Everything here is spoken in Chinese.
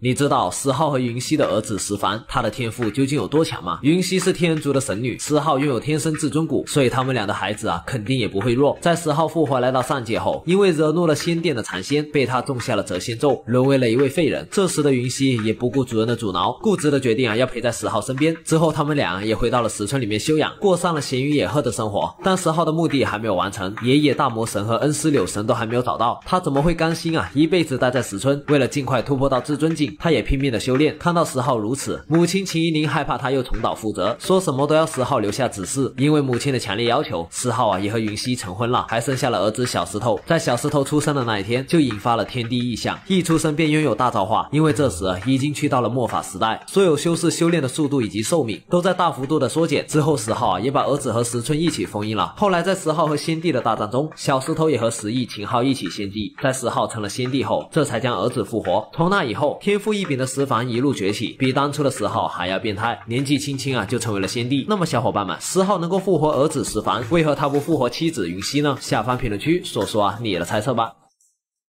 你知道十号和云溪的儿子石凡，他的天赋究竟有多强吗？云溪是天族的神女，十号拥有天生至尊骨，所以他们俩的孩子啊，肯定也不会弱。在十号复活来到上界后，因为惹怒了仙殿的残仙，被他种下了谪仙咒，沦为了一位废人。这时的云溪也不顾主人的阻挠，固执的决定啊，要陪在十号身边。之后他们俩也回到了石村里面休养，过上了闲云野鹤的生活。但十号的目的还没有完成，爷爷大魔神和恩师柳神都还没有找到，他怎么会甘心啊？一辈子待在石村，为了尽快突破到至尊境，他也拼命的。修炼，看到十号如此，母亲秦依宁害怕他又重蹈覆辙，说什么都要十号留下指示。因为母亲的强烈要求，十号啊也和云溪成婚了，还生下了儿子小石头。在小石头出生的那一天，就引发了天地异象，一出生便拥有大造化。因为这时已经去到了末法时代，所有修士修炼的速度以及寿命都在大幅度的缩减。之后十号啊也把儿子和石村一起封印了。后来在十号和先帝的大战中，小石头也和十亿秦昊一起献祭。在十号成了先帝后，这才将儿子复活。从那以后，天天赋异禀的石凡。一路崛起，比当初的石昊还要变态。年纪轻轻啊，就成为了先帝。那么小伙伴们，石昊能够复活儿子石凡，为何他不复活妻子云溪呢？下方评论区说说啊你的猜测吧。